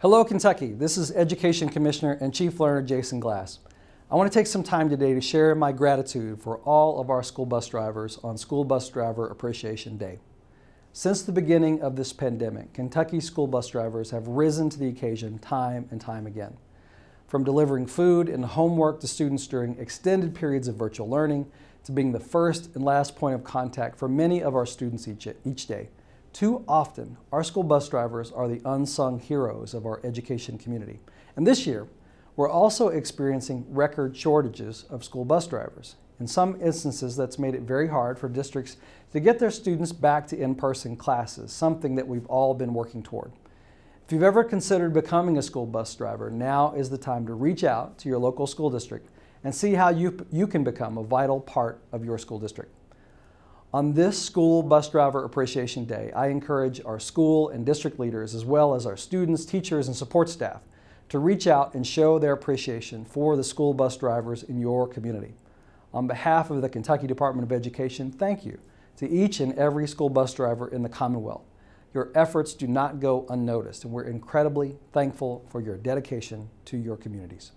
Hello, Kentucky. This is Education Commissioner and Chief Learner Jason Glass. I want to take some time today to share my gratitude for all of our school bus drivers on School Bus Driver Appreciation Day. Since the beginning of this pandemic, Kentucky school bus drivers have risen to the occasion time and time again. From delivering food and homework to students during extended periods of virtual learning, to being the first and last point of contact for many of our students each, each day, too often, our school bus drivers are the unsung heroes of our education community. And this year, we're also experiencing record shortages of school bus drivers. In some instances, that's made it very hard for districts to get their students back to in-person classes, something that we've all been working toward. If you've ever considered becoming a school bus driver, now is the time to reach out to your local school district and see how you, you can become a vital part of your school district. On this School Bus Driver Appreciation Day, I encourage our school and district leaders, as well as our students, teachers, and support staff, to reach out and show their appreciation for the school bus drivers in your community. On behalf of the Kentucky Department of Education, thank you to each and every school bus driver in the Commonwealth. Your efforts do not go unnoticed, and we're incredibly thankful for your dedication to your communities.